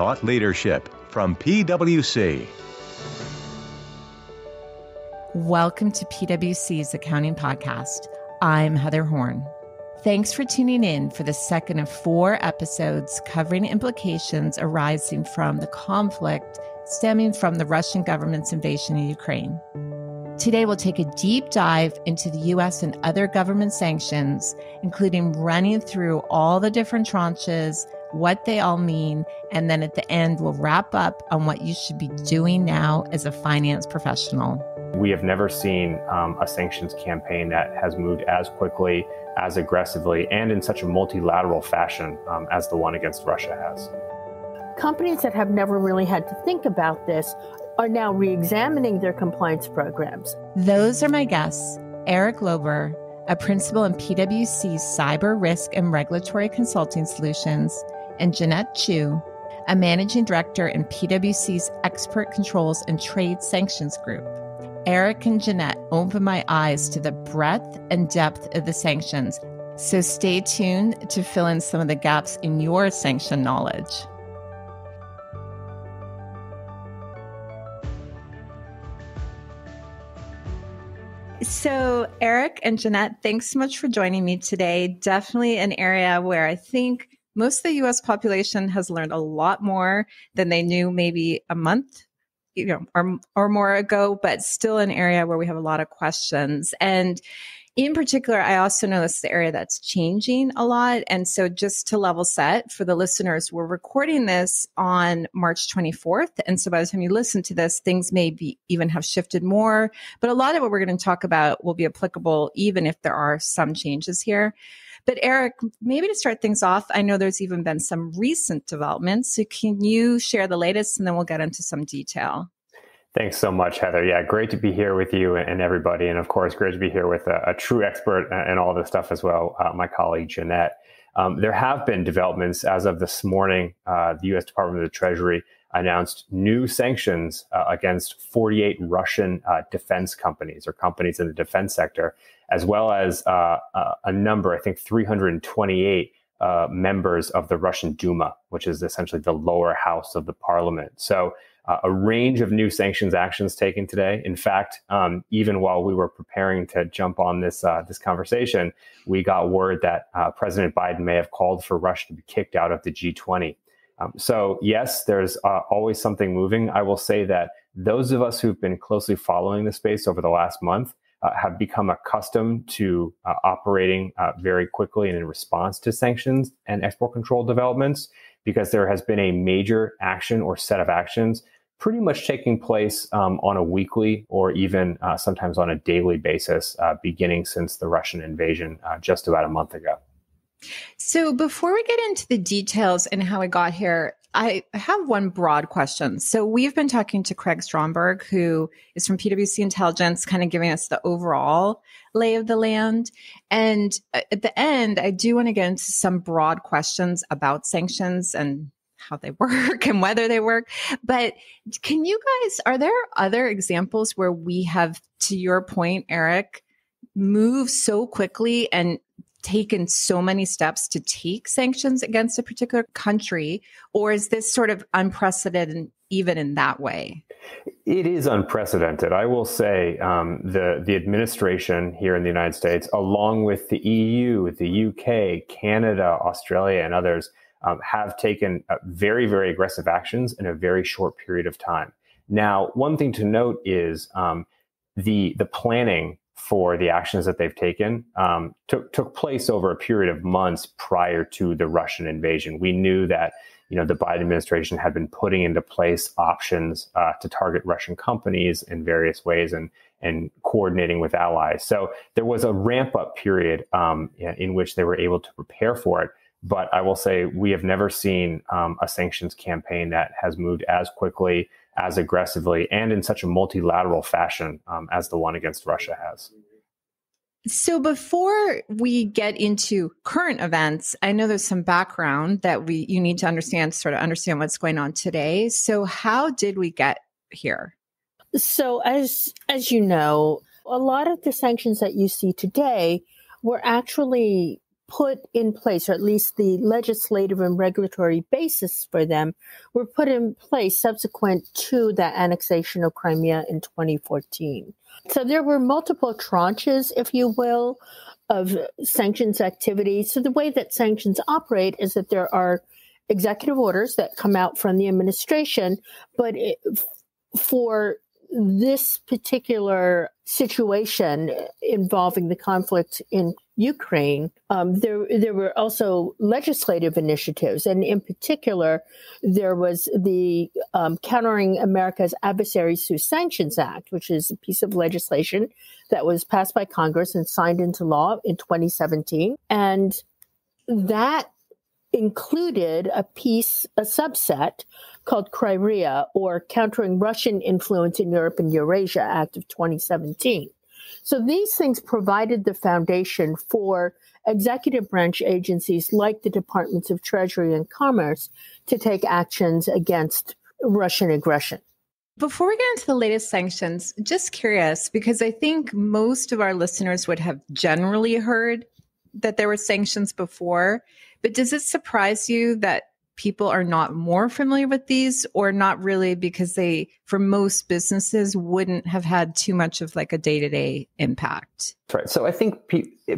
thought leadership from PwC. Welcome to PwC's Accounting Podcast. I'm Heather Horn. Thanks for tuning in for the second of four episodes covering implications arising from the conflict stemming from the Russian government's invasion of Ukraine. Today, we'll take a deep dive into the US and other government sanctions, including running through all the different tranches, what they all mean, and then at the end, we'll wrap up on what you should be doing now as a finance professional. We have never seen um, a sanctions campaign that has moved as quickly, as aggressively, and in such a multilateral fashion um, as the one against Russia has. Companies that have never really had to think about this are now re examining their compliance programs. Those are my guests Eric Lorber, a principal in PwC's Cyber Risk and Regulatory Consulting Solutions, and Jeannette Chu, a managing director in PwC's Export Controls and Trade Sanctions Group. Eric and Jeannette opened my eyes to the breadth and depth of the sanctions. So stay tuned to fill in some of the gaps in your sanction knowledge. So, Eric and Jeannette, thanks so much for joining me today. Definitely an area where I think most of the US population has learned a lot more than they knew maybe a month you know or or more ago but still an area where we have a lot of questions and in particular, I also know this is the area that's changing a lot. And so, just to level set for the listeners, we're recording this on March 24th. And so, by the time you listen to this, things may be even have shifted more. But a lot of what we're going to talk about will be applicable, even if there are some changes here. But Eric, maybe to start things off, I know there's even been some recent developments. So, can you share the latest and then we'll get into some detail? Thanks so much, Heather. Yeah, great to be here with you and everybody. And of course, great to be here with a, a true expert and all this stuff as well, uh, my colleague Jeannette. Um, there have been developments as of this morning. Uh, the U.S. Department of the Treasury announced new sanctions uh, against 48 Russian uh, defense companies or companies in the defense sector, as well as uh, uh, a number, I think 328 members of the Russian Duma, which is essentially the lower house of the parliament. So uh, a range of new sanctions actions taken today. In fact, um, even while we were preparing to jump on this uh, this conversation, we got word that uh, President Biden may have called for Russia to be kicked out of the G20. Um, so yes, there's uh, always something moving. I will say that those of us who've been closely following the space over the last month uh, have become accustomed to uh, operating very quickly and in response to sanctions and export control developments because there has been a major action or set of actions pretty much taking place um, on a weekly or even uh, sometimes on a daily basis, uh, beginning since the Russian invasion uh, just about a month ago. So, before we get into the details and how we got here, I have one broad question. So, we've been talking to Craig Stromberg, who is from PwC Intelligence, kind of giving us the overall lay of the land. And uh, at the end, I do want to get into some broad questions about sanctions and how they work and whether they work. But can you guys, are there other examples where we have, to your point, Eric, moved so quickly and taken so many steps to take sanctions against a particular country? Or is this sort of unprecedented even in that way? It is unprecedented. I will say um, the the administration here in the United States, along with the EU, the UK, Canada, Australia, and others, um, have taken uh, very very aggressive actions in a very short period of time. Now, one thing to note is um, the the planning for the actions that they've taken um, took took place over a period of months prior to the Russian invasion. We knew that you know the Biden administration had been putting into place options uh, to target Russian companies in various ways and and coordinating with allies. So there was a ramp up period um, in which they were able to prepare for it. But I will say we have never seen um, a sanctions campaign that has moved as quickly as aggressively and in such a multilateral fashion um, as the one against Russia has. So before we get into current events, I know there's some background that we you need to understand sort of understand what's going on today. So how did we get here? So as as you know, a lot of the sanctions that you see today were actually put in place, or at least the legislative and regulatory basis for them, were put in place subsequent to the annexation of Crimea in 2014. So there were multiple tranches, if you will, of sanctions activity. So the way that sanctions operate is that there are executive orders that come out from the administration, but it, for this particular situation involving the conflict in Ukraine, um, there there were also legislative initiatives, and in particular, there was the um, Countering America's Adversaries Through Sanctions Act, which is a piece of legislation that was passed by Congress and signed into law in 2017, and that included a piece, a subset called Crimea or Countering Russian Influence in Europe and Eurasia Act of 2017. So these things provided the foundation for executive branch agencies like the Departments of Treasury and Commerce to take actions against Russian aggression. Before we get into the latest sanctions, just curious, because I think most of our listeners would have generally heard that there were sanctions before. But does it surprise you that people are not more familiar with these or not really because they for most businesses wouldn't have had too much of like a day-to-day impact? Right. So i think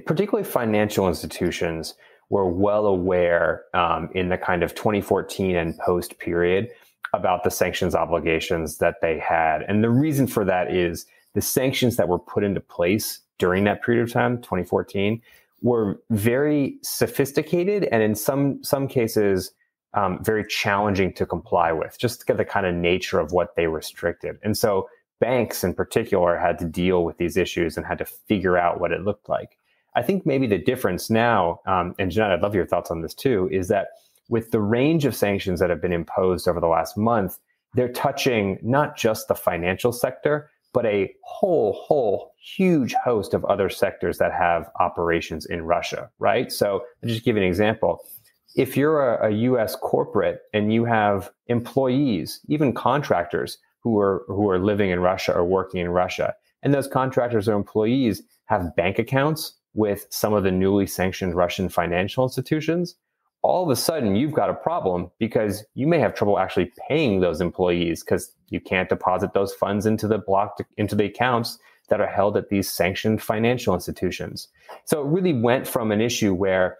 particularly financial institutions were well aware um, in the kind of 2014 and post period about the sanctions obligations that they had. And the reason for that is the sanctions that were put into place during that period of time 2014 were very sophisticated and in some some cases um, very challenging to comply with, just to get the kind of nature of what they restricted. And so banks in particular had to deal with these issues and had to figure out what it looked like. I think maybe the difference now, um, and Jeannette, I'd love your thoughts on this too, is that with the range of sanctions that have been imposed over the last month, they're touching not just the financial sector, but a whole, whole huge host of other sectors that have operations in Russia, right? So I'll just give you an example. If you're a, a US corporate and you have employees, even contractors who are who are living in Russia or working in Russia, and those contractors or employees have bank accounts with some of the newly sanctioned Russian financial institutions, all of a sudden you've got a problem because you may have trouble actually paying those employees because you can't deposit those funds into the block into the accounts that are held at these sanctioned financial institutions. So it really went from an issue where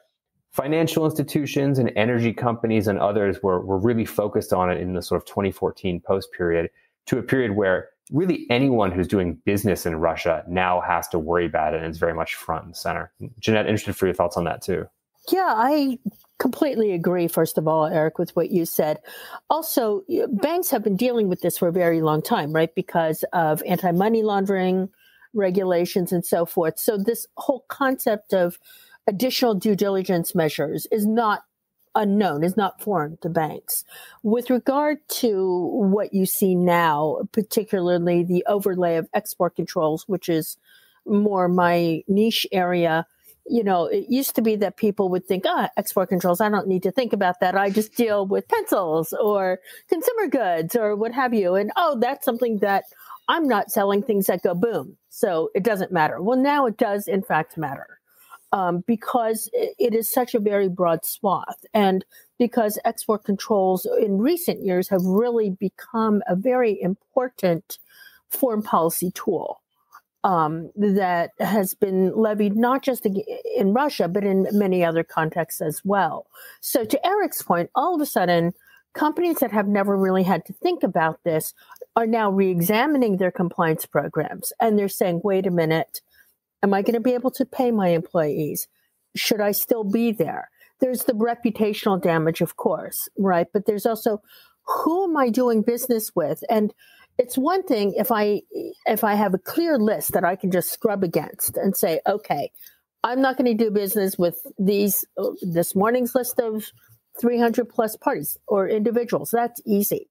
financial institutions and energy companies and others were, were really focused on it in the sort of 2014 post period to a period where really anyone who's doing business in Russia now has to worry about it and it's very much front and center. Jeannette, interested for your thoughts on that too. Yeah, I completely agree, first of all, Eric, with what you said. Also, banks have been dealing with this for a very long time, right? Because of anti money laundering regulations and so forth. So, this whole concept of additional due diligence measures is not unknown, is not foreign to banks. With regard to what you see now, particularly the overlay of export controls, which is more my niche area, you know, it used to be that people would think, ah, export controls, I don't need to think about that. I just deal with pencils or consumer goods or what have you. And oh, that's something that I'm not selling things that go boom. So it doesn't matter. Well, now it does, in fact, matter um, because it is such a very broad swath. And because export controls in recent years have really become a very important foreign policy tool um, that has been levied not just in Russia, but in many other contexts as well. So, to Eric's point, all of a sudden, companies that have never really had to think about this are now re examining their compliance programs and they're saying, wait a minute, am I going to be able to pay my employees? Should I still be there? There's the reputational damage, of course, right? But there's also who am I doing business with? And it's one thing if I if I have a clear list that I can just scrub against and say, okay, I'm not going to do business with these this morning's list of 300 plus parties or individuals. That's easy.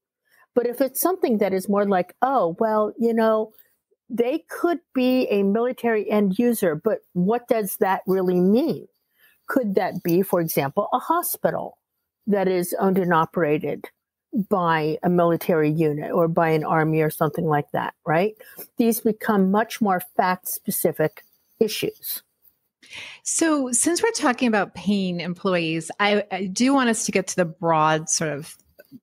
But if it's something that is more like, oh, well, you know, they could be a military end user, but what does that really mean? Could that be, for example, a hospital that is owned and operated? By a military unit or by an army or something like that, right? These become much more fact specific issues. So, since we're talking about paying employees, I, I do want us to get to the broad sort of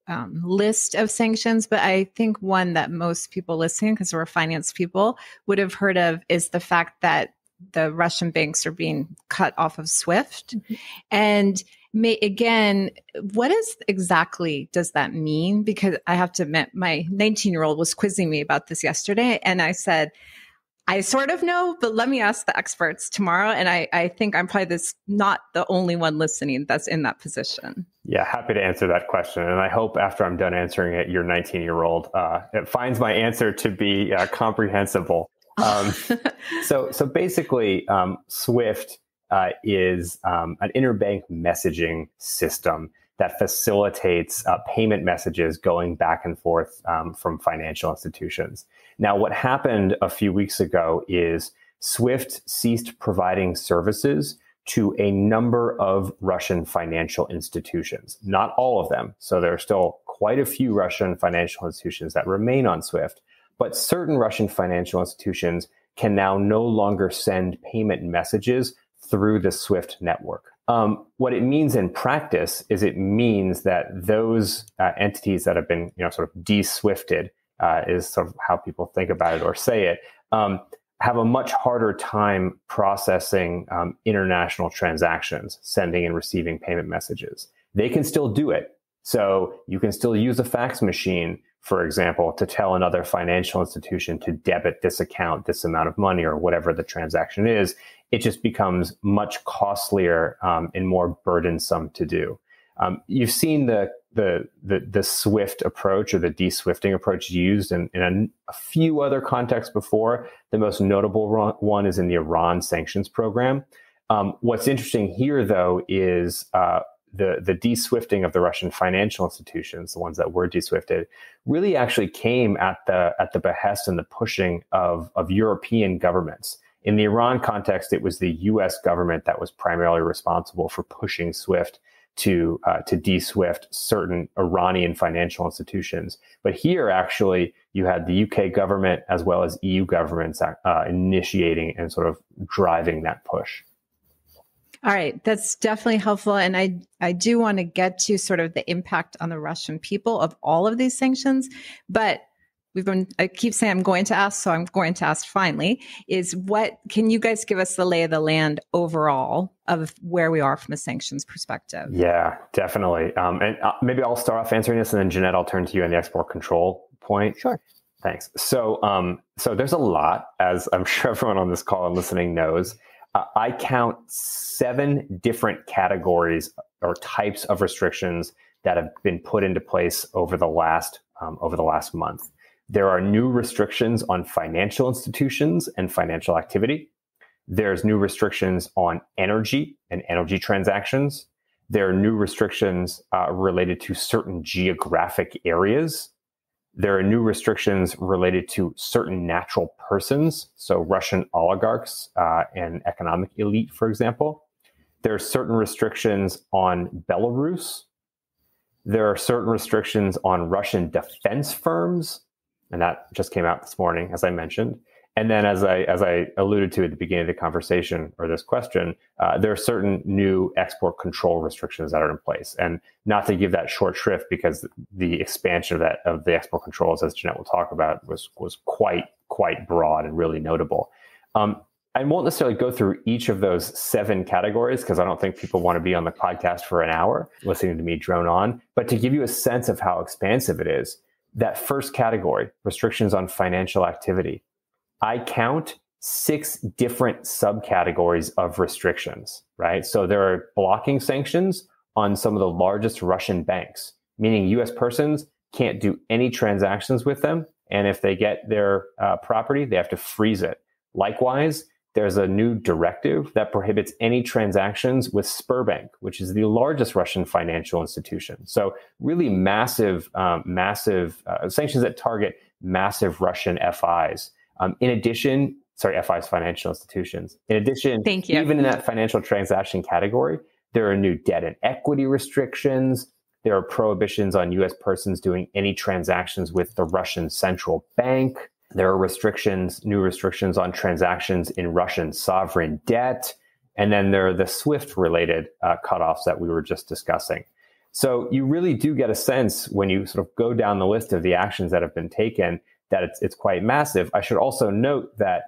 um, list of sanctions, but I think one that most people listening, because we're finance people, would have heard of is the fact that the Russian banks are being cut off of SWIFT. Mm-hmm. And may, again, what is exactly does that mean? Because I have to admit, my 19 year old was quizzing me about this yesterday, and I said, I sort of know, but let me ask the experts tomorrow. And I, I think I'm probably this not the only one listening that's in that position. Yeah, happy to answer that question. And I hope after I'm done answering it, your 19 year old uh, it finds my answer to be uh, comprehensible. Um, so, so basically, um, Swift uh, is um, an interbank messaging system that facilitates uh, payment messages going back and forth um, from financial institutions. Now, what happened a few weeks ago is SWIFT ceased providing services to a number of Russian financial institutions, not all of them. So there are still quite a few Russian financial institutions that remain on SWIFT, but certain Russian financial institutions can now no longer send payment messages through the SWIFT network. Um, what it means in practice is it means that those uh, entities that have been, you know, sort of de-swifted uh, is sort of how people think about it or say it, um, have a much harder time processing um, international transactions, sending and receiving payment messages. They can still do it. So you can still use a fax machine, for example, to tell another financial institution to debit this account, this amount of money, or whatever the transaction is it just becomes much costlier um, and more burdensome to do. Um, you've seen the, the, the the Swift approach or the de-swifting approach used in, in a, a, few other contexts before. The most notable one is in the Iran sanctions program. Um, what's interesting here, though, is uh, the the de-swifting of the Russian financial institutions, the ones that were de-swifted, really actually came at the at the behest and the pushing of of European governments. In the Iran context, it was the U.S. government that was primarily responsible for pushing SWIFT to uh, to de-SWIFT certain Iranian financial institutions. But here, actually, you had the UK government as well as EU governments uh, initiating and sort of driving that push. All right, that's definitely helpful, and I I do want to get to sort of the impact on the Russian people of all of these sanctions, but we've been i keep saying i'm going to ask so i'm going to ask finally is what can you guys give us the lay of the land overall of where we are from a sanctions perspective? Yeah definitely. Um, and uh, maybe i'll start off answering this and then jeannette i'll turn to you on the export control point. Sure. Thanks. So um, so there's a lot as i'm sure everyone on this call and listening knows uh, i count seven different categories or types of restrictions that have been put into place over the last um, over the last month there are new restrictions on financial institutions and financial activity. There's new restrictions on energy and energy transactions. There are new restrictions uh, related to certain geographic areas. There are new restrictions related to certain natural persons, so Russian oligarchs uh, and economic elite, for example. There are certain restrictions on Belarus. There are certain restrictions on Russian defense firms and that just came out this morning, as I mentioned. And then, as I as I alluded to at the beginning of the conversation or this question, uh, there are certain new export control restrictions that are in place. And not to give that short shrift, because the expansion of that of the export controls, as Jeannette will talk about, was was quite quite broad and really notable. Um, I won't necessarily go through each of those seven categories because I don't think people want to be on the podcast for an hour listening to me drone on. But to give you a sense of how expansive it is, that first category, restrictions on financial activity, I count six different subcategories of restrictions, right? So there are blocking sanctions on some of the largest Russian banks, meaning US persons can't do any transactions with them. And if they get their uh, property, they have to freeze it. Likewise, there's a new directive that prohibits any transactions with Sberbank, which is the largest Russian financial institution. So, really massive, um, massive uh, sanctions that target massive Russian FIs. Um, in addition, sorry, FIs, financial institutions. In addition, Thank you. even in that financial transaction category, there are new debt and equity restrictions. There are prohibitions on U.S. persons doing any transactions with the Russian central bank. There are restrictions, new restrictions on transactions in Russian sovereign debt And then there are the SWIFT related uh, cutoffs that we were just discussing. So you really do get a sense when you sort of go down the list of the actions that have been taken that it's, it's quite massive. I should also note that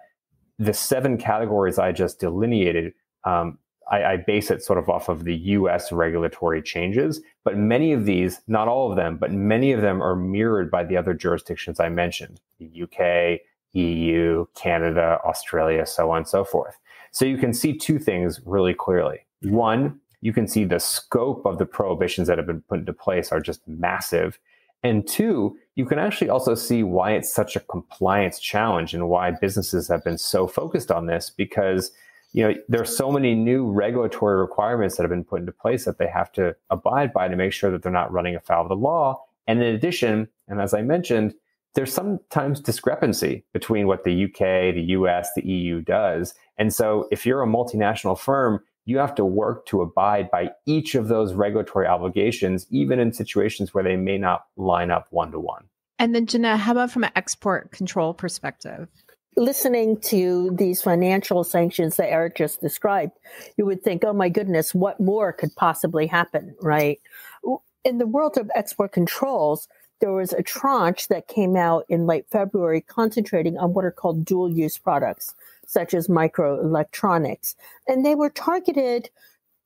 the seven categories I just delineated, um, I, I, base it sort of off of the US regulatory changes. But many of these, not all of them, but many of them are mirrored by the other jurisdictions I mentioned the UK, EU, Canada, Australia, so on and so forth. So you can see two things really clearly. One, you can see the scope of the prohibitions that have been put into place are just massive. And two, you can actually also see why it's such a compliance challenge and why businesses have been so focused on this because you know there are so many new regulatory requirements that have been put into place that they have to abide by to make sure that they're not running afoul of the law. And in addition, and as I mentioned, there's sometimes discrepancy between what the UK, the US, the EU does. And so if you're a multinational firm, you have to work to abide by each of those regulatory obligations, even in situations where they may not line up one to one. And then, Jeannette, how about from an export control perspective? Listening to these financial sanctions that Eric just described, you would think, oh my goodness, what more could possibly happen, right? In the world of export controls, there was a tranche that came out in late February concentrating on what are called dual use products such as microelectronics. And they were targeted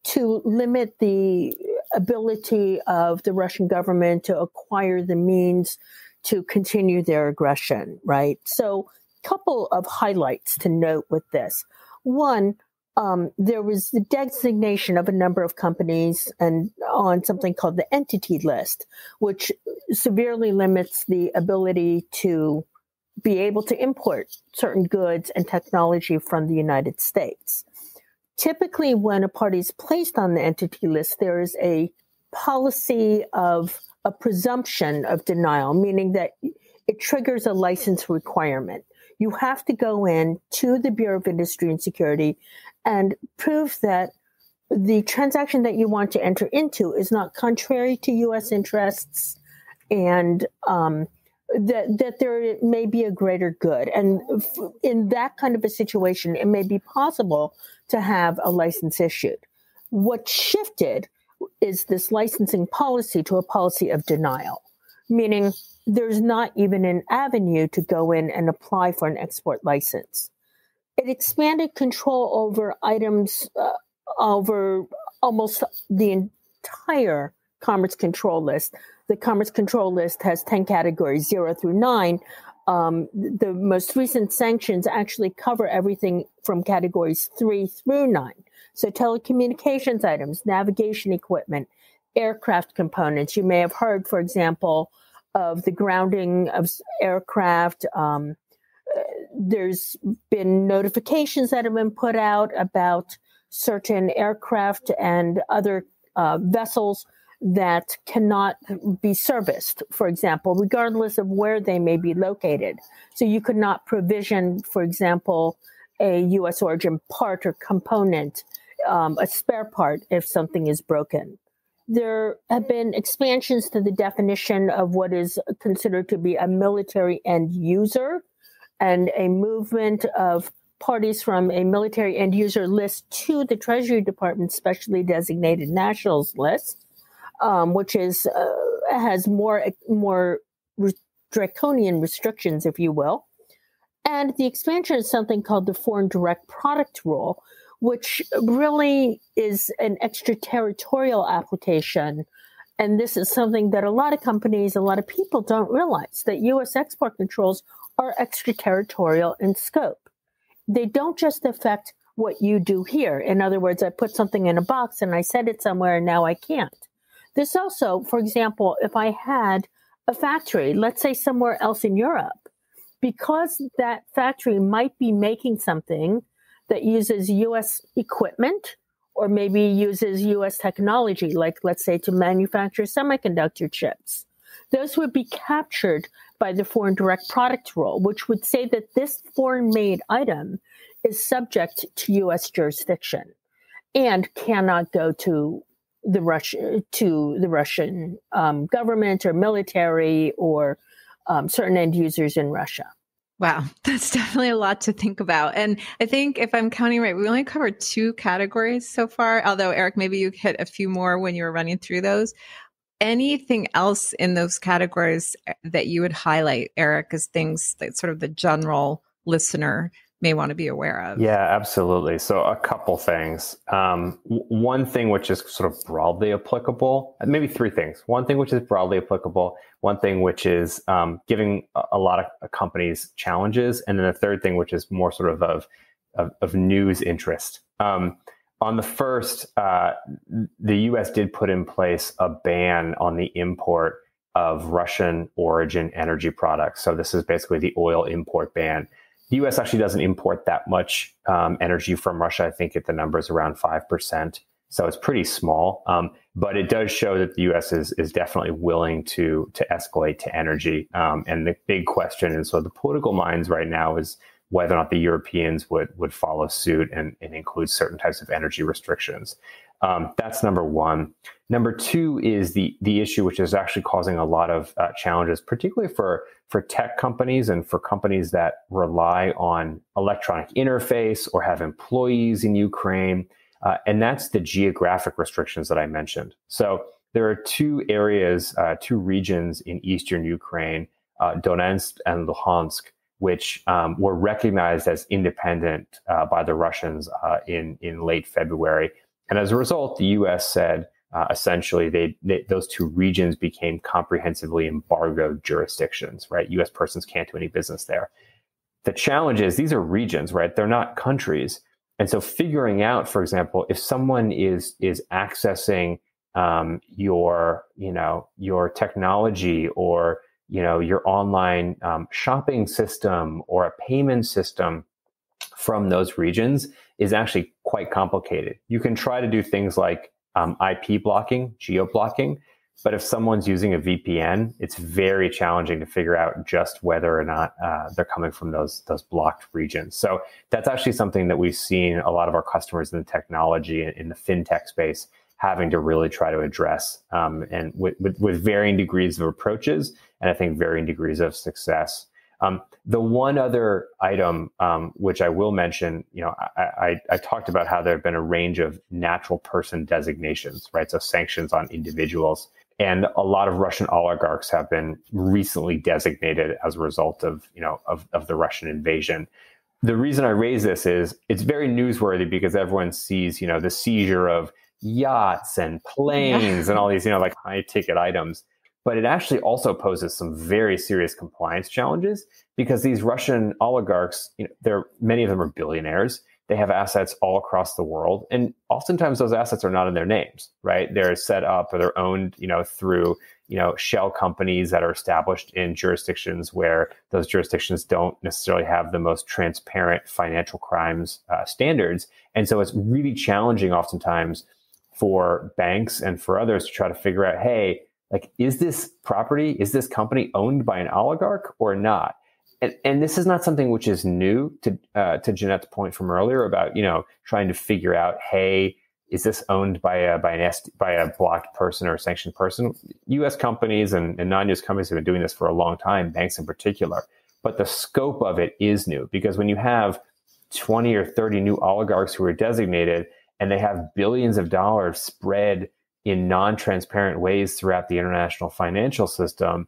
to limit the ability of the Russian government to acquire the means to continue their aggression, right? So, a couple of highlights to note with this. One, um, there was the designation of a number of companies and on something called the entity list, which severely limits the ability to be able to import certain goods and technology from the United States. Typically, when a party is placed on the entity list, there is a policy of a presumption of denial, meaning that it triggers a license requirement. You have to go in to the Bureau of Industry and Security and prove that the transaction that you want to enter into is not contrary to U.S. interests and um, that that there may be a greater good. And in that kind of a situation it may be possible to have a license issued. What shifted is this licensing policy to a policy of denial meaning there's not even an avenue to go in and apply for an export license. It expanded control over items uh, over almost the entire commerce control list the Commerce Control List has 10 categories, zero through nine. Um, the most recent sanctions actually cover everything from categories three through nine. So, telecommunications items, navigation equipment, aircraft components. You may have heard, for example, of the grounding of aircraft. Um, there's been notifications that have been put out about certain aircraft and other uh, vessels that cannot be serviced, for example, regardless of where they may be located. So you could not provision, for example, a U.S. origin part or component, um, a spare part if something is broken. There have been expansions to the definition of what is considered to be a military end user and a movement of parties from a military end user list to the Treasury Department's specially designated nationals list um, which is uh, has more more re- draconian restrictions, if you will. And the expansion is something called the Foreign Direct Product Rule, which really is an extraterritorial application. And this is something that a lot of companies, a lot of people don't realize that U.S. export controls are extraterritorial in scope. They don't just affect what you do here. In other words, I put something in a box and I set it somewhere and now I can't. This also, for example, if I had a factory, let's say somewhere else in Europe, because that factory might be making something that uses US equipment or maybe uses US technology, like let's say to manufacture semiconductor chips, those would be captured by the foreign direct product rule, which would say that this foreign made item is subject to US jurisdiction and cannot go to the Russian to the Russian um, government or military or um, certain end users in Russia. Wow, that's definitely a lot to think about. And I think if I'm counting right, we only covered two categories so far, although Eric, maybe you hit a few more when you were running through those. Anything else in those categories eh, that you would highlight, Eric, as things that sort of the general listener may want to be aware of? Yeah, absolutely. So, a couple things. Um, one thing which is sort of broadly applicable, maybe three things. One thing which is broadly applicable, one thing which is um, giving a, lot of uh, companies challenges, and then a third thing which is more sort of of, of, of news interest. Um, on the first, uh, the US did put in place a ban on the import of Russian origin energy products. So, this is basically the oil import ban the U.S. actually doesn't import that much um, energy from Russia. I think the number is around five percent, so it's pretty small. Um, but it does show that the U.S. is is definitely willing to to escalate to energy. Um, and the big question, and so the political minds right now is whether or not the Europeans would would follow suit and, and include certain types of energy restrictions. Um, that's number one. Number two is the the issue, which is actually causing a lot of uh, challenges, particularly for for tech companies and for companies that rely on electronic interface or have employees in Ukraine, uh, and that's the geographic restrictions that I mentioned. So there are two areas, uh, two regions in eastern Ukraine, uh, Donetsk and Luhansk, which um, were recognized as independent uh, by the Russians uh, in in late February and as a result, the U.S. said uh, essentially they, they, those two regions became comprehensively embargoed jurisdictions. Right, U.S. persons can't do any business there. The challenge is these are regions, right? They're not countries, and so figuring out, for example, if someone is is accessing um, your you know your technology or you know your online um, shopping system or a payment system from those regions is actually quite complicated. You can try to do things like um, IP blocking, geo blocking, but if someone's using a VPN, it's very challenging to figure out just whether or not uh, they're coming from those those blocked regions. So that's actually something that we've seen a lot of our customers in the technology in the fintech space having to really try to address, um, and with, with, with varying degrees of approaches, and I think varying degrees of success. Um, the one other item, um, which I will mention, you know, I, I, I, talked about how there have been a range of natural person designations, right? So sanctions on individuals. And a lot of Russian oligarchs have been recently designated as a result of, you know, of, of the Russian invasion. The reason I raise this is it's very newsworthy because everyone sees, you know, the seizure of yachts and planes and all these, you know, like high ticket items but it actually also poses some very serious compliance challenges because these Russian oligarchs, you know, they're many of them are billionaires. They have assets all across the world, and oftentimes those assets are not in their names, right? They're set up or they're owned, you know, through you know shell companies that are established in jurisdictions where those jurisdictions don't necessarily have the most transparent financial crimes uh, standards, and so it's really challenging oftentimes for banks and for others to try to figure out, hey, like, is this property, is this company owned by an oligarch or not? And, and this is not something which is new to uh, to Jeannette's point from earlier about you know trying to figure out, hey, is this owned by a by an by a blocked person or a sanctioned person? U.S. companies and, and non-U.S. companies have been doing this for a long time, banks in particular. But the scope of it is new because when you have 20 or 30 new oligarchs who are designated and they have billions of dollars spread in non-transparent ways throughout the international financial system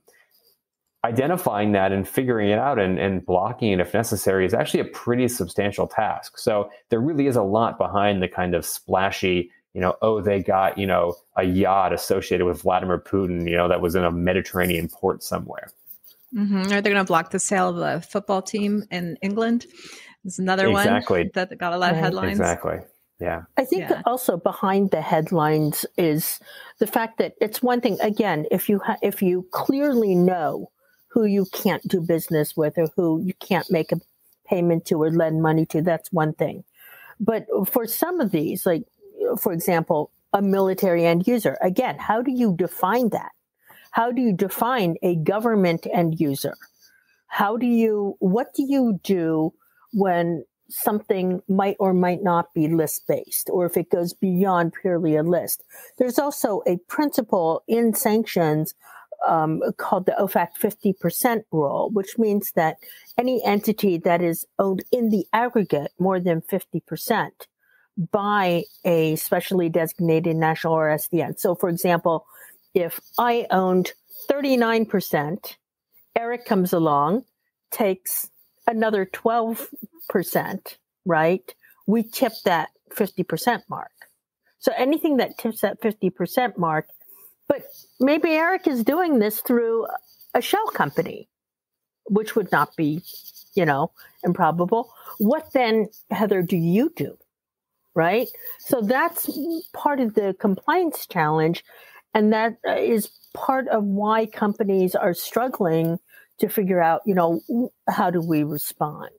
identifying that and figuring it out and, and blocking it if necessary is actually a pretty substantial task. So there really is a lot behind the kind of splashy you know oh they got you know a yacht associated with vladimir putin you know that was in a mediterranean port somewhere. Mm-hmm. are they going to block the sale of the football team in england. There's another exactly. one that got a lot of headlines. Exactly yeah. I think yeah. also behind the headlines is the fact that it's one thing again if you ha- if you clearly know who you can't do business with or who you can't make a payment to or lend money to that's one thing. But for some of these like for example a military end user again how do you define that? How do you define a government end user? How do you what do you do when something might or might not be list based, or if it goes beyond purely a list. There's also a principle in sanctions um, called the OFAC 50% rule, which means that any entity that is owned in the aggregate more than 50% by a specially designated national or SDN. So, for example, if I owned 39%, Eric comes along, takes another 12%, right? We tip that 50% mark. So anything that tips that 50% mark, but maybe Eric is doing this through a shell company, which would not be, you know, improbable. What then, Heather, do you do? Right? So that's part of the compliance challenge. And that is part of why companies are struggling to figure out, you know, how do we respond?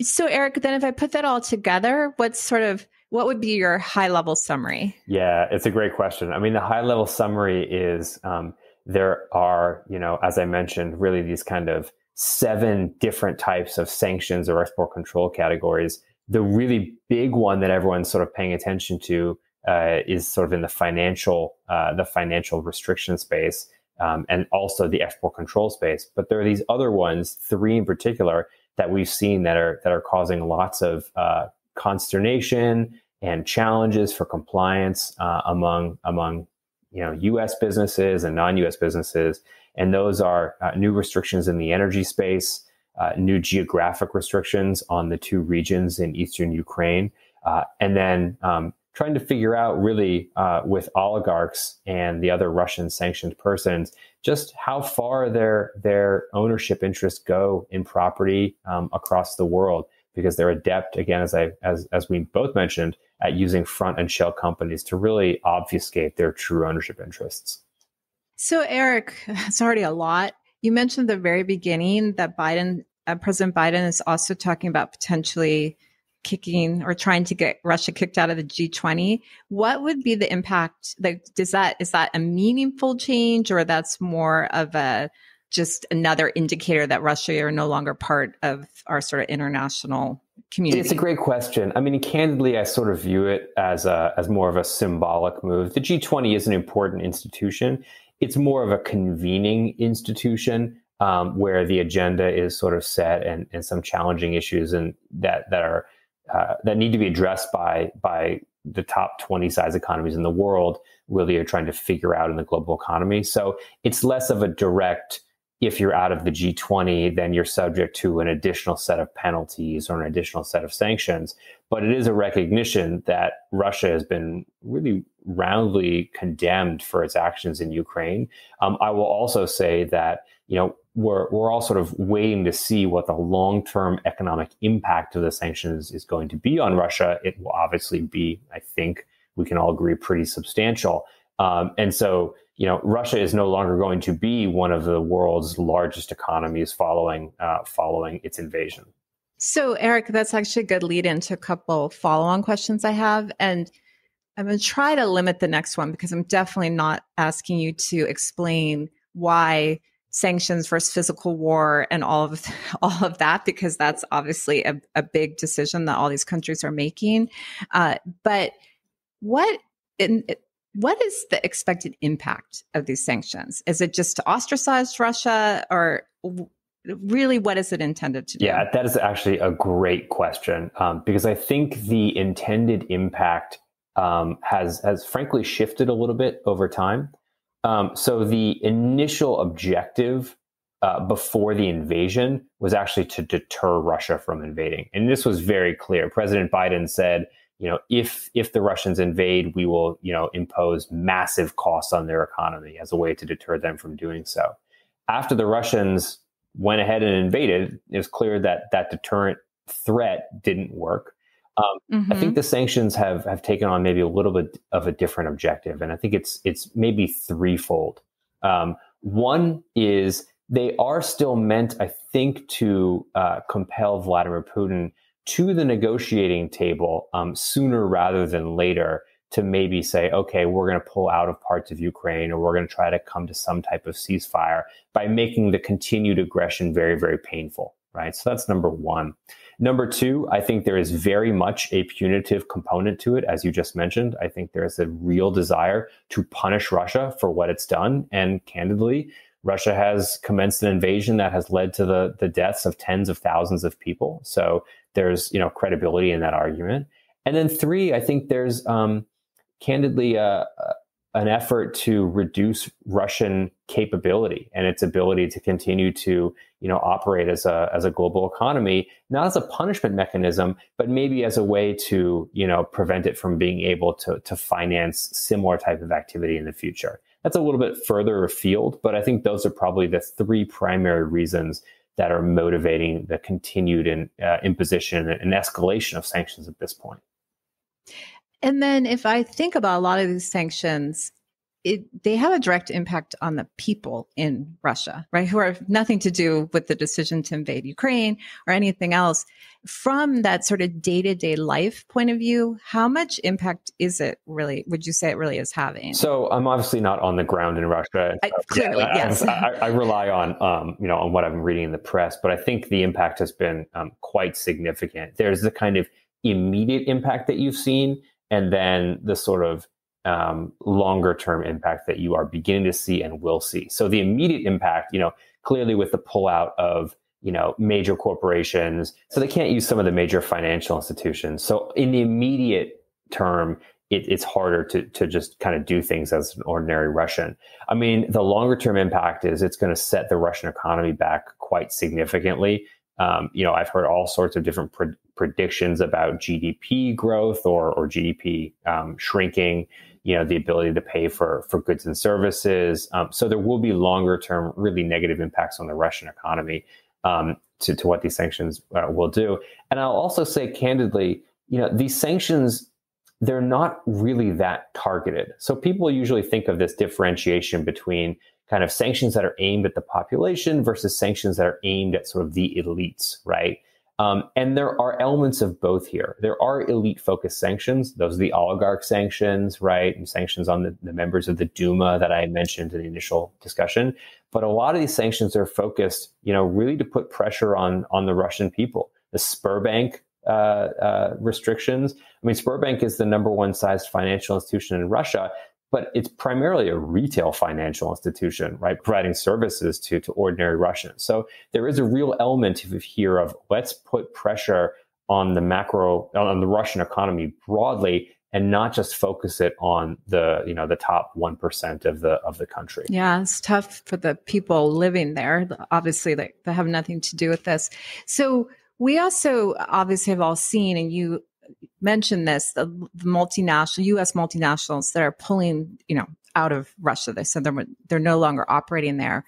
So, Eric, then if I put that all together, what's sort of what would be your high level summary? Yeah, it's a great question. I mean, the high level summary is um, there are, you know, as I mentioned, really these kind of seven different types of sanctions or export control categories. The really big one that everyone's sort of paying attention to uh, is sort of in the financial, uh, the financial restriction space, um, and also the export control space. But there are these other ones, three in particular, that we've seen that are that are causing lots of uh, consternation and challenges for compliance uh, among among you know U.S. businesses and non-U.S. businesses, and those are uh, new restrictions in the energy space, uh, new geographic restrictions on the two regions in eastern Ukraine, uh, and then um, trying to figure out really uh, with oligarchs and the other Russian sanctioned persons just how far their their ownership interests go in property um, across the world because they're adept again as I as as we both mentioned at using front and shell companies to really obfuscate their true ownership interests. So Eric, it's already a lot. You mentioned the very beginning that Biden uh, President Biden is also talking about potentially kicking or trying to get Russia kicked out of the G20. What would be the impact? Like, does that is that a meaningful change, or that's more of a just another indicator that Russia are no longer part of our sort of international community? It's a great question. I mean, candidly, I sort of view it as a, as more of a symbolic move. The G20 is an important institution. It's more of a convening institution um, where the agenda is sort of set and, and some challenging issues and that that are uh, that need to be addressed by by the top 20 size economies in the world really are trying to figure out in the global economy. So it's less of a direct if you're out of the G20, then you're subject to an additional set of penalties or an additional set of sanctions. But it is a recognition that Russia has been really roundly condemned for its actions in Ukraine. Um, I will also say that, you know, we're, we're all sort of waiting to see what the long term economic impact of the sanctions is going to be on Russia. It will obviously be, I think, we can all agree, pretty substantial. Um, and so, you know, Russia is no longer going to be one of the world's largest economies following uh, following its invasion. So, Eric, that's actually a good lead into a couple follow-on questions I have, and I'm going to try to limit the next one because I'm definitely not asking you to explain why sanctions versus physical war and all of all of that because that's obviously a, a big decision that all these countries are making. Uh, but what in, what is the expected impact of these sanctions? Is it just to ostracize Russia or really what is it intended to do? Yeah, that is actually a great question um, because I think the intended impact um, has has frankly shifted a little bit over time. Um, so the initial objective uh, before the invasion was actually to deter Russia from invading, and this was very clear. President Biden said you know, if if the Russians invade, we will, you know, impose massive costs on their economy as a way to deter them from doing so. After the Russians went ahead and invaded, it was clear that that deterrent threat didn't work. Um, mm-hmm. I think mm-hmm. the sanctions have have taken on maybe a little bit of a different objective, and I think it's it's maybe threefold. Um, one is they are still meant, I think, to uh, compel Vladimir Putin to the negotiating table um, sooner rather than later to maybe say, okay, we're going to pull out of parts of Ukraine or we're going to try to come to some type of ceasefire by making the continued aggression very, very painful. right? So that's number one. Number two, I think there is very much a punitive component to it, as you just mentioned. I think there is a real desire to punish Russia for what it's done. And candidly, Russia has commenced an invasion that has led to the, the deaths of tens of thousands of people. So there's, you know, credibility in that argument. And then three, I think there's um, candidly a, an effort to reduce Russian capability and its ability to continue to, you know, operate as a as a global economy, not as a punishment mechanism, but maybe as a way to, you know, prevent it from being able to to finance similar type of activity in the future. That's a little bit further afield, but I think those are probably the three primary reasons that are motivating the continued in, uh, imposition and escalation of sanctions at this point. And then if I think about a lot of these sanctions, it, they have a direct impact on the people in Russia, right? Who have nothing to do with the decision to invade Ukraine or anything else. From that sort of day to day life point of view, how much impact is it really? Would you say it really is having? So I'm obviously not on the ground in Russia. I, clearly, yeah, yes. I, I, rely on, um, you know, on what I'm reading in the press, but I think the impact has been um, quite significant. There's the kind of immediate impact that you've seen and then the sort of um, longer term impact that you are beginning to see and will see. So the immediate impact, you know, clearly with the pullout of you know major corporations, so they can't use some of the major financial institutions. So in the immediate term, it, it's harder to to just kind of do things as an ordinary Russian. I mean, the longer term impact is it's going to set the Russian economy back quite significantly. Um, you know, I've heard all sorts of different pre- predictions about GDP growth or, or GDP um, shrinking. You know, the ability to pay for for goods and services. Um, so there will be longer term, really negative impacts on the Russian economy um, to to what these sanctions uh, will do. And I'll also say candidly, you know, these sanctions they're not really that targeted. So people usually think of this differentiation between kind of sanctions that are aimed at the population versus sanctions that are aimed at sort of the elites, right? Um, and there are elements of both here. There are elite focused sanctions. Those are the oligarch sanctions, right? And sanctions on the, the, members of the Duma that I mentioned in the initial discussion. But a lot of these sanctions are focused, you know, really to put pressure on, on the Russian people. The Sberbank uh, uh, restrictions. I mean, Sberbank is the number one sized financial institution in Russia but it's primarily a retail financial institution, right? Providing services to, to ordinary Russians. So there is a real element here of let's put pressure on the macro, on the Russian economy broadly and not just focus it on the, you know, the top 1% of the, of the country. Yeah. It's tough for the people living there. Obviously they, they have nothing to do with this. So we also obviously have all seen, and you mentioned this the, the, multinational U.S. multinationals that are pulling, you know, out of Russia. They said they're they're no longer operating there.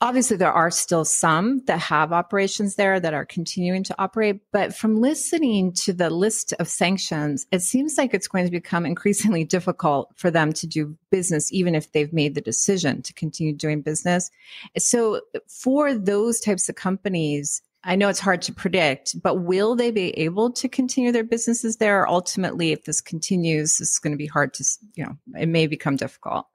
Obviously, there are still some that have operations there that are continuing to operate. But from listening to the list of sanctions, it seems like it's going to become increasingly difficult for them to do business, even if they've made the decision to continue doing business. So, for those types of companies, I know it's hard to predict, but will they be able to continue their businesses there? ultimately, if this continues, it's going to be hard to, you know, it may become difficult.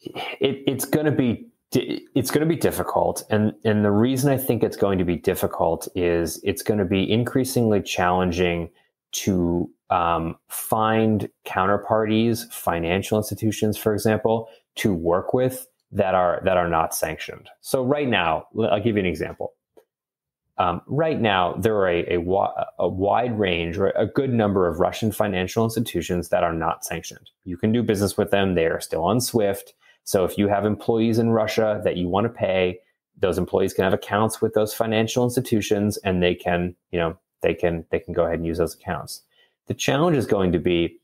It, it's going to be it's going to be difficult and and the reason i think it's going to be difficult is it's going to be increasingly challenging to um, find counterparties financial institutions for example to work with that are that are not sanctioned so right now i'll give you an example um, right now, there are a, a, a, wide range or a good number of Russian financial institutions that are not sanctioned. You can do business with them. They are still on SWIFT. So if you have employees in Russia that you want to pay, those employees can have accounts with those financial institutions and they can, you know, they can, they can go ahead and use those accounts. The challenge is going to be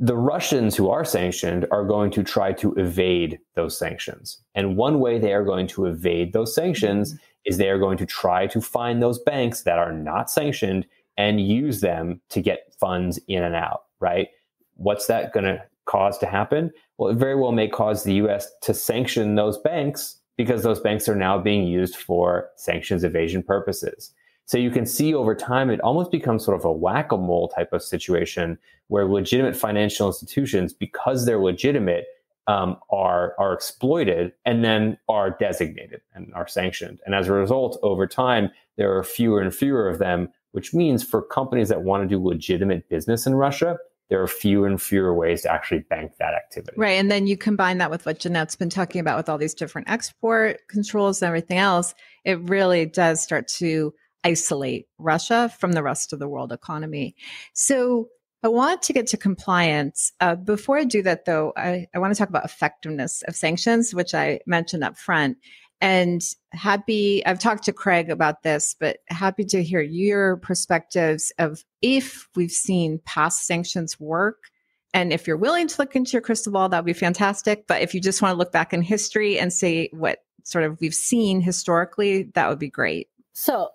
the Russians who are sanctioned are going to try to evade those sanctions. And one way they are going to evade those sanctions mm-hmm is they are going to try to find those banks that are not sanctioned and use them to get funds in and out, right? What's that going to cause to happen? Well, it very well may cause the US to sanction those banks because those banks are now being used for sanctions evasion purposes. So you can see over time, it almost becomes sort of a whack a mole type of situation where legitimate financial institutions, because they're legitimate, um, are are exploited and then are designated and are sanctioned. And as a result, over time, there are fewer and fewer of them, which means for companies that want to do legitimate business in Russia, there are fewer and fewer ways to actually bank that activity. Right. And then you combine that with what Jeannette's been talking about with all these different export controls and everything else, it really does start to isolate Russia from the rest of the world economy. So I want to get to compliance. Uh, before I do that, though, I, I want to talk about effectiveness of sanctions, which I mentioned up front. And happy, I've talked to Craig about this, but happy to hear your perspectives of if we've seen past sanctions work. And if you're willing to look into your crystal ball, that would be fantastic. But if you just want to look back in history and say what sort of we've seen historically, that would be great. So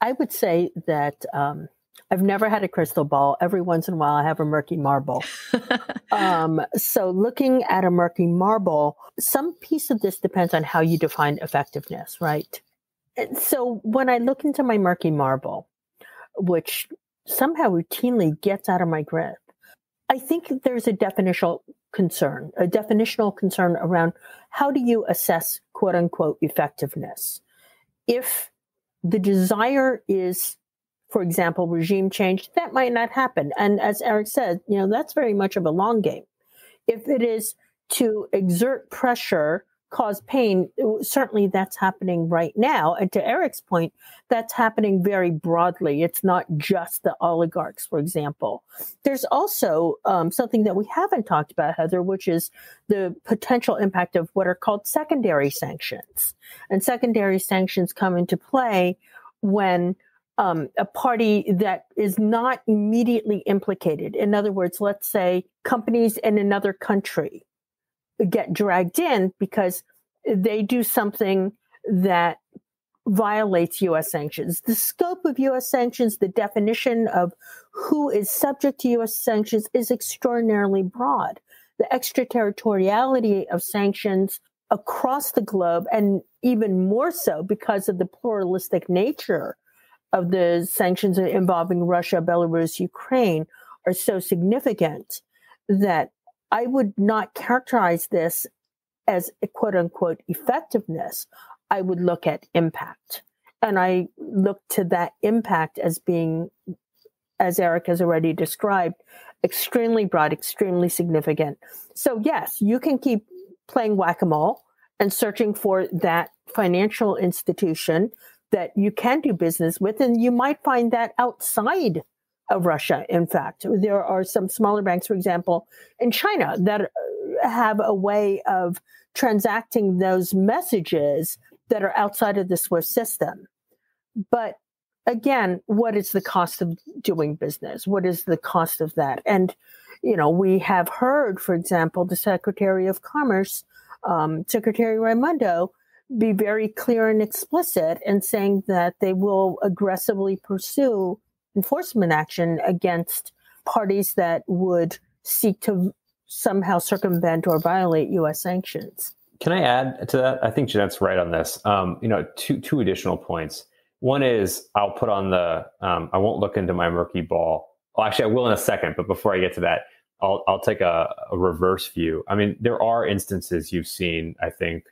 I would say that um, I've never had a crystal ball. Every once in a while, I have a murky marble. um, so, looking at a murky marble, some piece of this depends on how you define effectiveness, right? And so, when I look into my murky marble, which somehow routinely gets out of my grip, I think there's a definitional concern, a definitional concern around how do you assess quote unquote effectiveness? If the desire is for example, regime change, that might not happen. And as Eric said, you know, that's very much of a long game. If it is to exert pressure, cause pain, certainly that's happening right now. And to Eric's point, that's happening very broadly. It's not just the oligarchs, for example. There's also um, something that we haven't talked about, Heather, which is the potential impact of what are called secondary sanctions. And secondary sanctions come into play when um, a party that is not immediately implicated. In other words, let's say companies in another country get dragged in because they do something that violates US sanctions. The scope of US sanctions, the definition of who is subject to US sanctions is extraordinarily broad. The extraterritoriality of sanctions across the globe, and even more so because of the pluralistic nature of the sanctions involving Russia, Belarus, Ukraine are so significant that I would not characterize this as a quote unquote effectiveness. I would look at impact. And I look to that impact as being, as Eric has already described, extremely broad, extremely significant. So, yes, you can keep playing whack a mole and searching for that financial institution that you can do business with, and you might find that outside of Russia. In fact, there are some smaller banks, for example, in China that uh, have a way of transacting those messages that are outside of the SWIFT system. But again, what is the cost of doing business? What is the cost of that? And, you know, we have heard, for example, the Secretary of Commerce, um, Secretary Raimondo, be very clear and explicit in saying that they will aggressively pursue enforcement action against parties that would seek to somehow circumvent or violate U.S. sanctions. Can I add to that? I think Jeannette's right on this. Um, you know, two two additional points. One is I'll put on the um, I won't look into my murky ball. Well, actually, I will in a second. But before I get to that, I'll I'll take a, a reverse view. I mean, there are instances you've seen. I think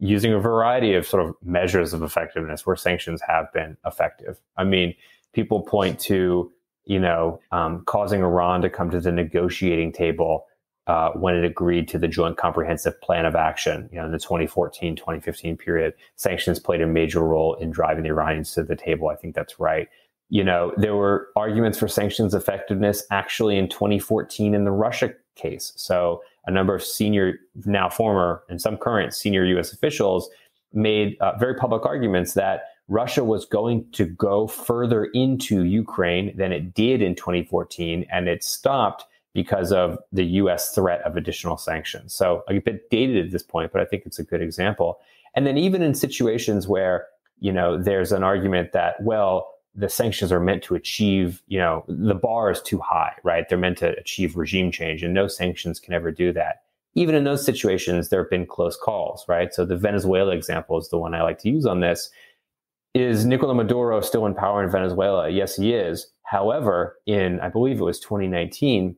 using a variety of sort of measures of effectiveness where sanctions have been effective. I mean, people point to, you know, um, causing Iran to come to the negotiating table uh, when it agreed to the Joint Comprehensive Plan of Action, you know, in the 2014 2015 period. Sanctions played a major role in driving the Iranians to the table. I think that's right. You know, there were arguments for sanctions effectiveness actually in 2014 in the Russia case. So a number of senior, now former, and some current senior U.S. officials made uh, very public arguments that Russia was going to go further into Ukraine than it did in 2014, and it stopped because of the U.S. threat of additional sanctions. So a bit dated at this point, but I think it's a good example. And then even in situations where you know there's an argument that well the sanctions are meant to achieve, you know, the bar is too high, right? They're meant to achieve regime change, and no sanctions can ever do that. Even in those situations, there have been close calls, right? So the Venezuela example is the one I like to use on this. Is Nicolas Maduro still in power in Venezuela? Yes, he is. However, in I believe it was 2019,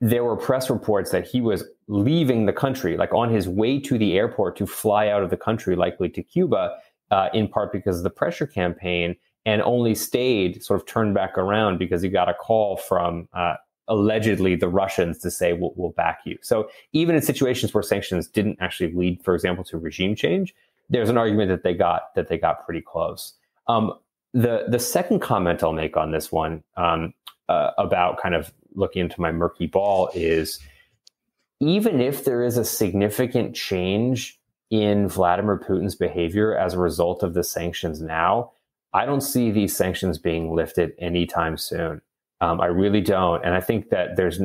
there were press reports that he was leaving the country, like on his way to the airport to fly out of the country, likely to Cuba, uh, in part because of the pressure campaign, and only stayed, sort of turned back around because he got a call from uh, allegedly the Russians to say, we'll, we'll back you. So even in situations where sanctions didn't actually lead, for example, to regime change, there's an argument that they got that they got pretty close. Um, the the second comment I'll make on this one um, uh, about kind of looking into my murky ball is even if there is a significant change in Vladimir Putin's behavior as a result of the sanctions now, I don't see these sanctions being lifted anytime soon. Um, I really don't, and I think that there's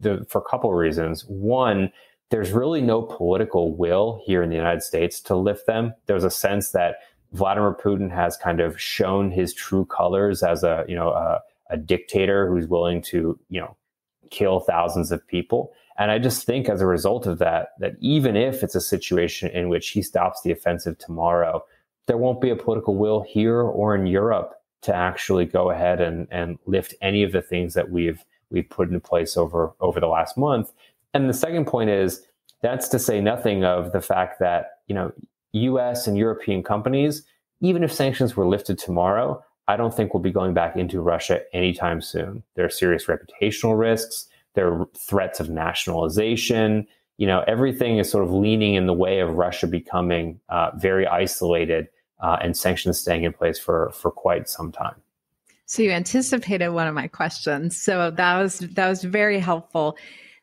the, for a couple of reasons. One, there's really no political will here in the United States to lift them. There's a sense that Vladimir Putin has kind of shown his true colors as a you know a, a dictator who's willing to you know kill thousands of people. And I just think as a result of that, that even if it's a situation in which he stops the offensive tomorrow, there won't be a political will here or in Europe to actually go ahead and, and lift any of the things that we've we've put in place over over the last month. And the second point is that's to say nothing of the fact that, you know, US and European companies, even if sanctions were lifted tomorrow, I don't think we'll be going back into Russia anytime soon. There are serious reputational risks. There are threats of nationalization. You know, everything is sort of leaning in the way of Russia becoming uh, very isolated uh, and sanctions staying in place for for quite some time. So you anticipated one of my questions. So that was that was very helpful.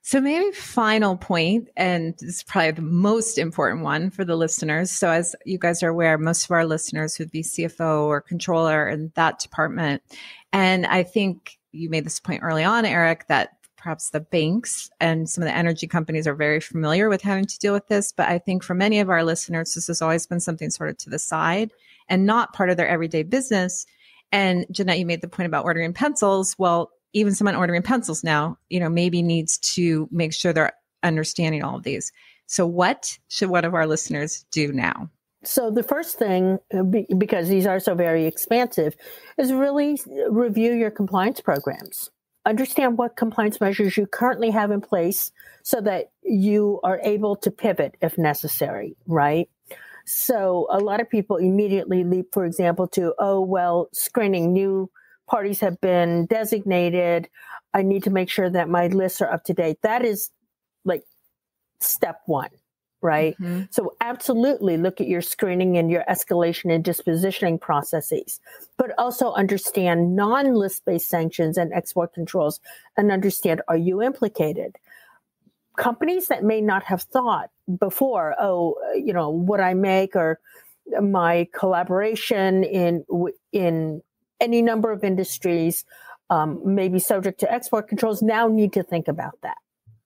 So maybe final point, and is probably the most important one for the listeners. So as you guys are aware, most of our listeners would be CFO or controller in that department. And I think you made this point early on, Eric, that perhaps the banks and some of the energy companies are very familiar with having to deal with this. But I think for many of our listeners, this has always been something sort of to the side and not part of their everyday business. And Jeannette, you made the point about ordering pencils. Well, even someone ordering pencils now, you know, maybe needs to make sure they're understanding all of these. So, what should one of our listeners do now? So, the first thing, uh, because these are so very expansive, is really review your compliance programs. Understand what compliance measures you currently have in place so that you are able to pivot if necessary, right? So, a lot of people immediately leap, for example, to, oh, well, screening new parties have been designated. I need to make sure that my lists are up to date. That is like step one, right? Mm-hmm. So, absolutely look at your screening and your escalation and dispositioning processes, but also understand non list based sanctions and export controls and understand are you implicated? Companies that may not have thought before, oh, you know, what I make or my collaboration in in any number of industries um, may be subject to export controls now need to think about that,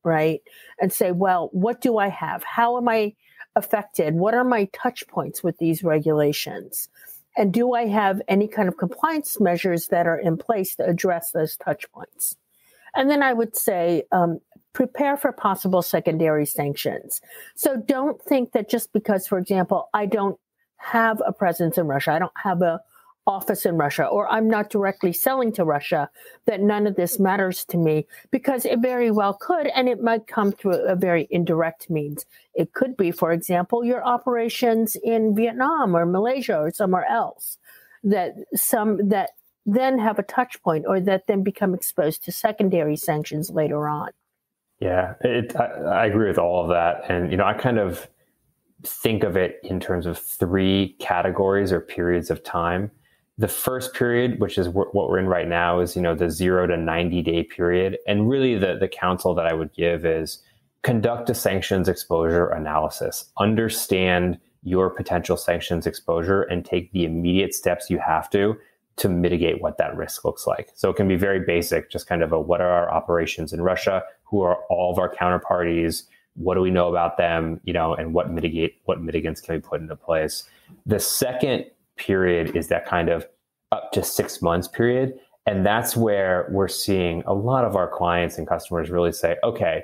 right? And say, well, what do I have? How am I affected? What are my touch points with these regulations? And do I have any kind of compliance measures that are in place to address those touch points? And then I would say, um, prepare for possible secondary sanctions. So don't think that just because, for example, I don't have a presence in Russia, I don't have a office in Russia or I'm not directly selling to Russia, that none of this matters to me because it very well could, and it might come through a very indirect means. It could be, for example, your operations in Vietnam or Malaysia or somewhere else that some that then have a touch point or that then become exposed to secondary sanctions later on. Yeah, it, I, I agree with all of that. And, you know, I kind of think of it in terms of three categories or periods of time the first period, which is what we're in right now, is you know the zero to ninety day period, and really the the counsel that I would give is conduct a sanctions exposure analysis, understand your potential sanctions exposure, and take the immediate steps you have to to mitigate what that risk looks like. So it can be very basic, just kind of a what are our operations in Russia, who are all of our counterparties, what do we know about them, you know, and what mitigate what mitigants can we put into place. The second period is that kind of up to six months period. And that's where we're seeing a lot of our clients and customers really say, okay,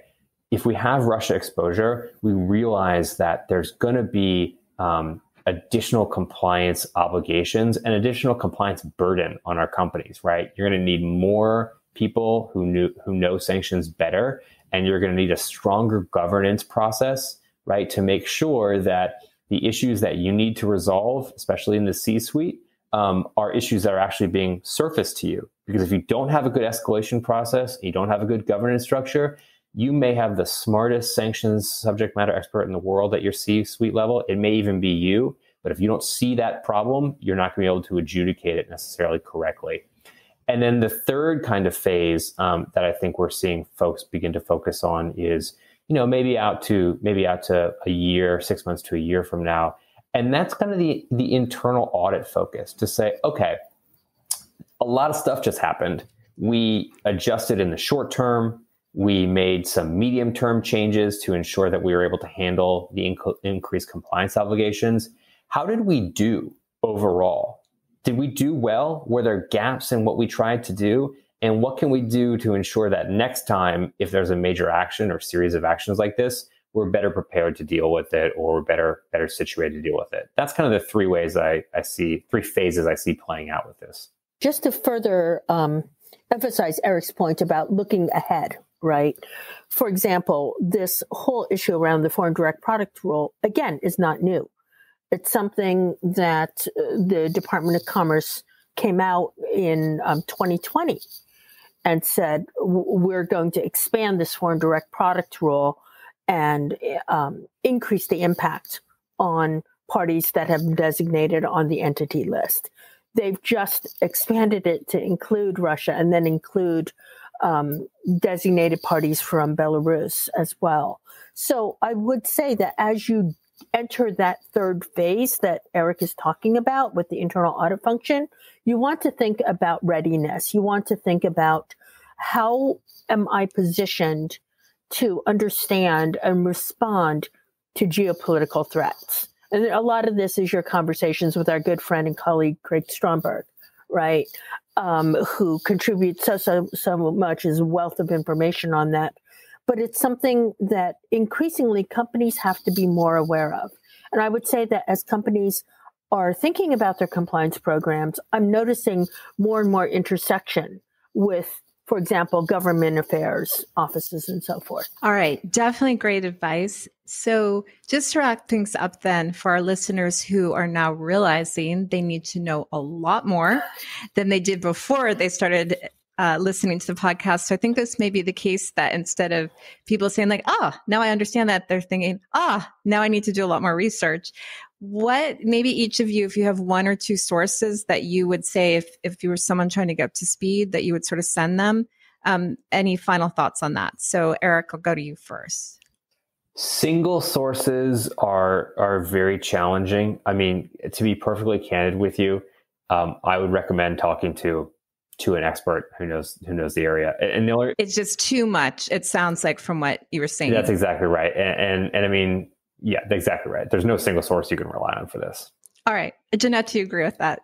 if we have Russia exposure, we realize that there's going to be um, additional compliance obligations and additional compliance burden on our companies, right? You're going to need more people who knew who know sanctions better and you're going to need a stronger governance process, right, to make sure that the issues that you need to resolve, especially in the C suite, um, are issues that are actually being surfaced to you. Because if you don't have a good escalation process, you don't have a good governance structure, you may have the smartest sanctions subject matter expert in the world at your C suite level. It may even be you. But if you don't see that problem, you're not going to be able to adjudicate it necessarily correctly. And then the third kind of phase um, that I think we're seeing folks begin to focus on is, you know, maybe out to maybe out to a year, six months to a year from now, and that's kind of the the internal audit focus to say, okay, a lot of stuff just happened. We adjusted in the short term. We made some medium term changes to ensure that we were able to handle the inc- increased compliance obligations. How did we do overall? Did we do well? Were there gaps in what we tried to do? And what can we do to ensure that next time, if there's a major action or series of actions like this, we're better prepared to deal with it or we're better better situated to deal with it. That's kind of the three ways I, I see, three phases I see playing out with this. Just to further um, emphasize Eric's point about looking ahead, right? For example, this whole issue around the foreign direct product rule, again, is not new. It's something that uh, the Department of Commerce came out in um, 2020 and said, we're going to expand this foreign direct product rule and um, increase the impact on parties that have been designated on the entity list. They've just expanded it to include Russia and then include um, designated parties from Belarus as well. So I would say that as you enter that third phase that Eric is talking about with the internal audit function, you want to think about readiness. You want to think about how am I positioned to understand and respond to geopolitical threats. And a lot of this is your conversations with our good friend and colleague Craig Stromberg, right? Um, who contributes so so so much as wealth of information on that. But it's something that increasingly companies have to be more aware of. And I would say that as companies are thinking about their compliance programs, I'm noticing more and more intersection with for example, government affairs offices and so forth. All right, definitely great advice. So, just to wrap things up, then, for our listeners who are now realizing they need to know a lot more than they did before they started uh, listening to the podcast. So, I think this may be the case that instead of people saying, like, ah, oh, now I understand that, they're thinking, ah, now I need to do a lot more research. What maybe each of you if you have one or two sources that you would say if if you were someone trying to get up to speed that you would sort of send them um, any final thoughts on that? So eric i'll go to you first. Single sources are are very challenging. I mean to be perfectly candid with you um, i would recommend talking to to an expert who knows who knows the area and the only, it's just too much it sounds like from what you were saying that's exactly right and, and, and i mean yeah, exactly right. There's no single source you can rely on for this. All right. Jeannette, do you agree with that?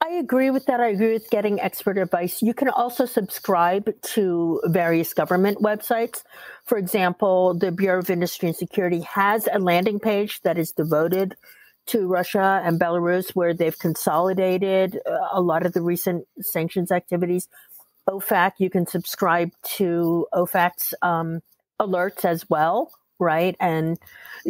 I agree with that. I agree with getting expert advice. You can also subscribe to various government websites. For example, the Bureau of Industry and Security has a landing page that is devoted to Russia and Belarus, where they've consolidated uh, a lot of the recent sanctions activities. OFAC, you can subscribe to OFAC's um, alerts as well right? And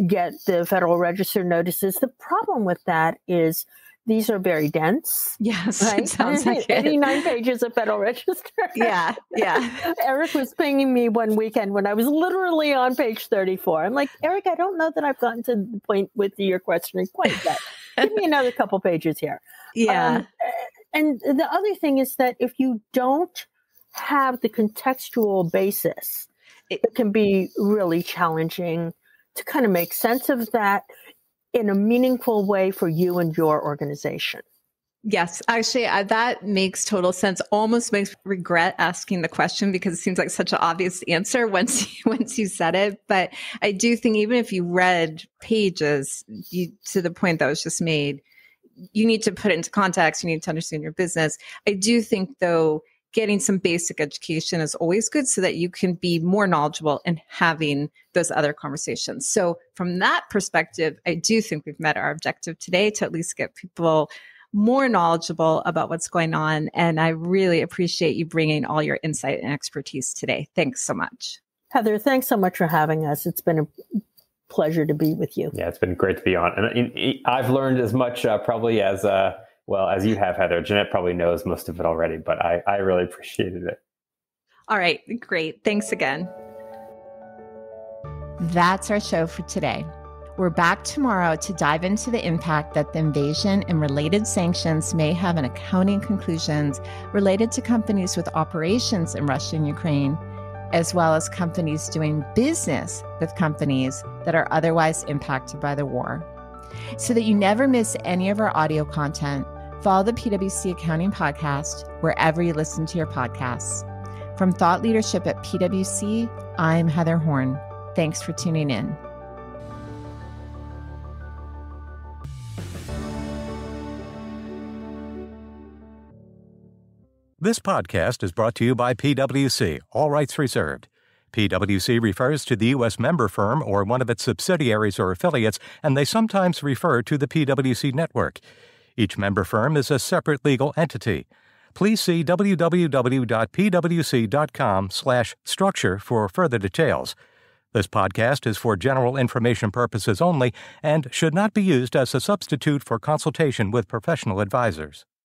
get the Federal Register notices. The problem with that is these are very dense. Yes, right? it sounds like it. 89 pages of Federal Register. yeah, yeah. Eric was pinging me one weekend when I was literally on page 34. I'm like, Eric, I don't know that I've gotten to the point with your questioning quite yet. Give me another couple pages here. Yeah. Um, and the other thing is that if you don't have the contextual basis it can be really challenging to kind of make sense of that in a meaningful way for you and your organization. Yes, actually, that makes total sense. Almost makes regret asking the question because it seems like such an obvious answer once you, once you said it. But I do think even if you read pages you, to the point that was just made, you need to put it into context. You need to understand your business. I do think, though, getting some basic education is always good so that you can be more knowledgeable in having those other conversations. So, from that perspective, I do think we've met our objective today to at least get people more knowledgeable about what's going on. And I really appreciate you bringing all your insight and expertise today. Thanks so much. Heather, thanks so much for having us. It's been a pleasure to be with you. Yeah, it's been great to be on. And I've learned as much uh, probably as uh, well as you have, Heather. Jeannette probably knows most of it already, but I, I really appreciated it. All right, great. Thanks again. That's our show for today. We're back tomorrow to dive into the impact that the invasion and related sanctions may have on accounting conclusions related to companies with operations in Russia and Ukraine, as well as companies doing business with companies that are otherwise impacted by the war. So that you never miss any of our audio content, follow the PwC Accounting Podcast wherever you listen to your podcasts. From Thought Leadership at PwC, I'm Heather Horn. Thanks for tuning in. This podcast is brought to you by PwC, all rights reserved. PwC refers to the U.S. member firm or one of its subsidiaries or affiliates, and they sometimes refer to the PwC network. Each member firm is a separate legal entity. Please see www.pwc.com/structure for further details. This podcast is for general information purposes only and should not be used as a substitute for consultation with professional advisors.